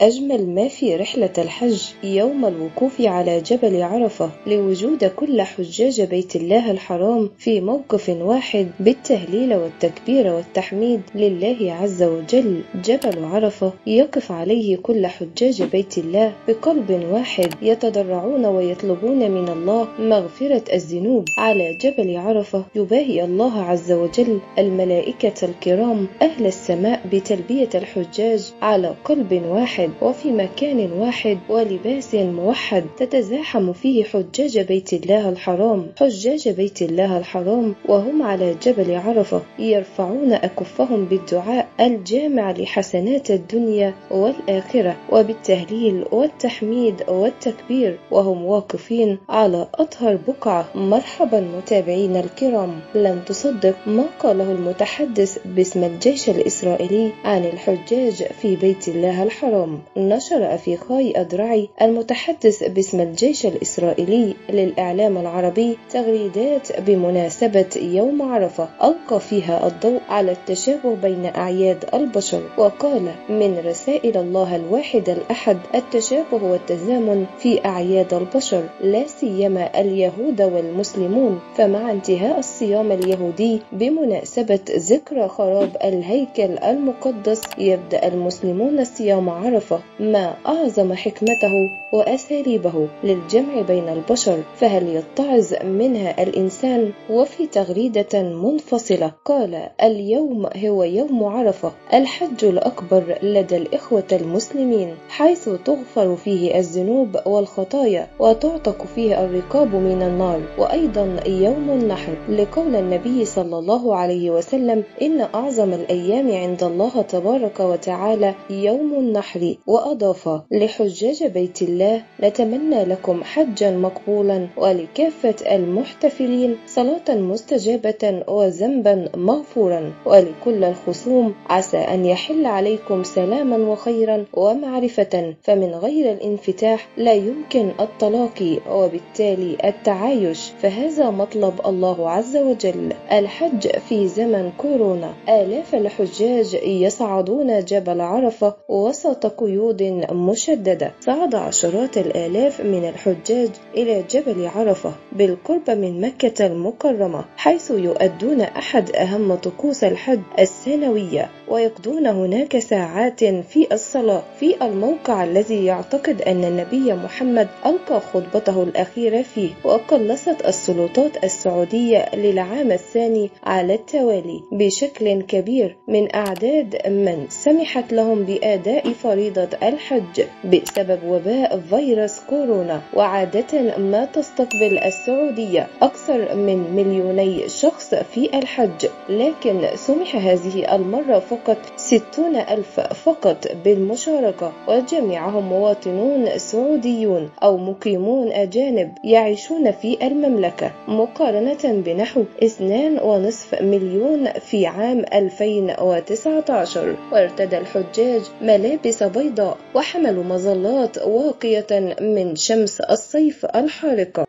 أجمل ما في رحلة الحج يوم الوقوف على جبل عرفة لوجود كل حجاج بيت الله الحرام في موقف واحد بالتهليل والتكبير والتحميد لله عز وجل. جبل عرفة يقف عليه كل حجاج بيت الله بقلب واحد يتضرعون ويطلبون من الله مغفرة الذنوب. على جبل عرفة يباهي الله عز وجل الملائكة الكرام أهل السماء بتلبية الحجاج على قلب واحد وفي مكان واحد ولباس موحد تتزاحم فيه حجاج بيت الله الحرام. حجاج بيت الله الحرام وهم على جبل عرفة يرفعون أكفهم بالدعاء الجامع لحسنات الدنيا والآخرة وبالتهليل والتحميد والتكبير وهم واقفين على أطهر بقعة. مرحبا متابعين الكرام لن تصدق ما قاله المتحدث باسم الجيش الإسرائيلي عن الحجاج في بيت الله الحرام. نشر أفيخاي أدرعي المتحدث باسم الجيش الإسرائيلي للإعلام العربي تغريدات بمناسبة يوم عرفة ألقى فيها الضوء على التشابه بين أعياد البشر وقال من رسائل الله الواحد الأحد التشابه والتزامن في أعياد البشر لا سيما اليهود والمسلمون فمع انتهاء الصيام اليهودي بمناسبة ذكرى خراب الهيكل المقدس يبدأ المسلمون صيام عرفة ما أعظم حكمته وأساليبه للجمع بين البشر فهل يتعظ منها الإنسان؟ وفي تغريدة منفصلة قال اليوم هو يوم عرفة الحج الأكبر لدى الإخوة المسلمين حيث تغفر فيه الذنوب والخطايا وتعتق فيه الرقاب من النار وأيضا يوم النحر. لقول النبي صلى الله عليه وسلم إن أعظم الأيام عند الله تبارك وتعالى يوم النحر. وأضاف لحجاج بيت الله نتمنى لكم حجا مقبولا ولكافة المحتفلين صلاة مستجابة وذنبا مغفورا ولكل الخصوم عسى أن يحل عليكم سلاما وخيرا ومعرفة فمن غير الانفتاح لا يمكن التلاقي وبالتالي التعايش فهذا مطلب الله عز وجل الحج في زمن كورونا. آلاف الحجاج يصعدون جبل عرفة وسط قيود مشددة صعد عشرات الآلاف من الحجاج إلى جبل عرفة بالقرب من مكة المكرمة حيث يؤدون أحد أهم طقوس الحج السنوية ويقضون هناك ساعات في الصلاة في الموقع الذي يعتقد أن النبي محمد ألقى خطبته الأخيرة فيه وقلصت السلطات السعودية للعام الثاني على التوالي بشكل كبير من أعداد من سمحت لهم بأداء فريضة الحج بسبب وباء فيروس كورونا وعادة ما تستقبل السعودية أكثر من مليوني شخص في الحج. لكن سمح هذه المرة فقط ستون ألف فقط بالمشاركة وجميعهم مواطنون سعوديون أو مقيمون أجانب يعيشون في المملكة مقارنة بنحو 2.5 مليون في عام 2019 وارتدى الحجاج ملابس بيضاء وحملوا مظلات واقية من شمس الصيف الحارقة.